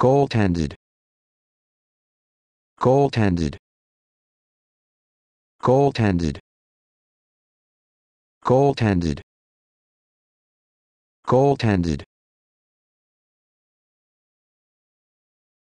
goaltended. Goaltended. Goaltended. Goaltended. Goaltended.